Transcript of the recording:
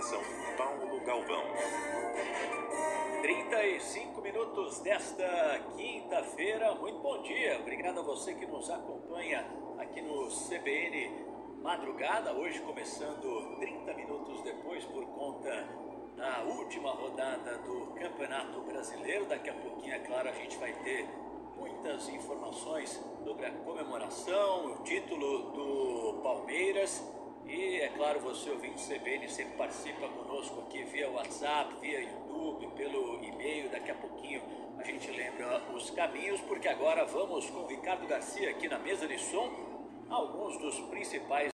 Apresentação: Paulo Galvão. 35 minutos desta quinta-feira. Muito bom dia. Obrigado a você que nos acompanha aqui no CBN Madrugada. Hoje começando 30 minutos depois por conta da última rodada do Campeonato Brasileiro. Daqui a pouquinho, é claro, a gente vai ter muitas informações sobre a comemoração, o título do Palmeiras. E é claro, você ouvinte CBN sempre participa conosco aqui via WhatsApp, via YouTube, pelo e-mail. Daqui a pouquinho a gente lembra os caminhos, porque agora vamos com o Ricardo Garcia aqui na mesa de som, alguns dos principais